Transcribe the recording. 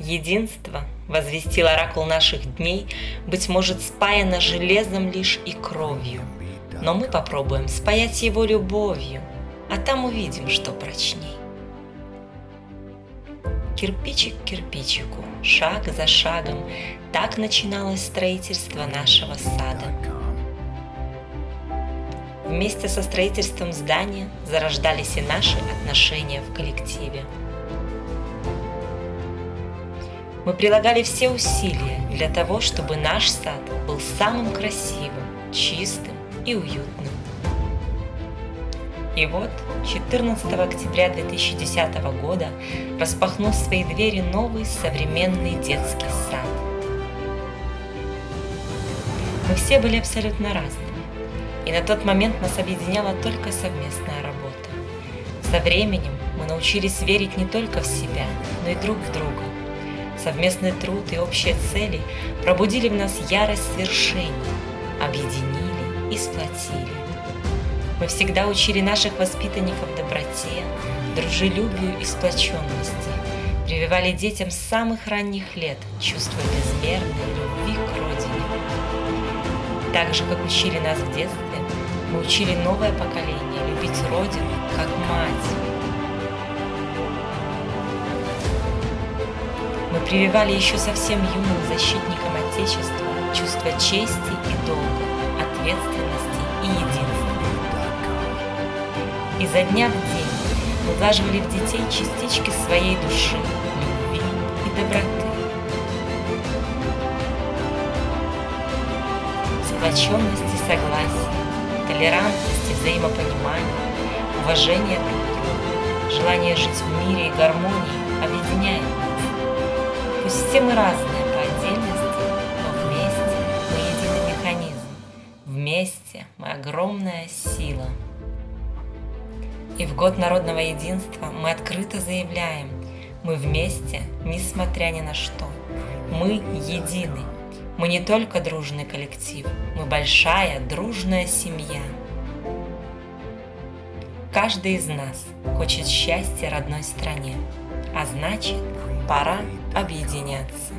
Единство, возвестил оракул наших дней, быть может спаяно железом лишь и кровью. Но мы попробуем спаять его любовью, а там увидим, что прочней. Кирпичик к кирпичику, шаг за шагом, так начиналось строительство нашего сада. Вместе со строительством здания зарождались и наши отношения в коллективе. Мы прилагали все усилия для того, чтобы наш сад был самым красивым, чистым и уютным. И вот 14 октября 2010 года распахнул свои двери новый современный детский сад. Мы все были абсолютно разными. И на тот момент нас объединяла только совместная работа. Со временем мы научились верить не только в себя, но и друг в друга. Совместный труд и общие цели пробудили в нас ярость свершений, объединили и сплотили. Мы всегда учили наших воспитанников доброте, дружелюбию и сплоченности, прививали детям с самых ранних лет чувство безмерной любви к родине. Так же, как учили нас в детстве, мы учили новое поколение любить Родину как мать. Прививали еще совсем юным защитникам Отечества чувство чести и долга, ответственности и единства. И за дня в день мы влаживали в детей частички своей души, любви и доброты. Сплоченность и согласие, толерантность и взаимопонимание, уважение друг к другу, желание жить в мире и гармонии объединяет. Пусть разные по отдельности, но вместе мы единый механизм. Вместе мы огромная сила. И в год народного единства мы открыто заявляем, мы вместе, несмотря ни на что. Мы едины. Мы не только дружный коллектив, мы большая дружная семья. Каждый из нас хочет счастья родной стране, а значит, пора объединяться.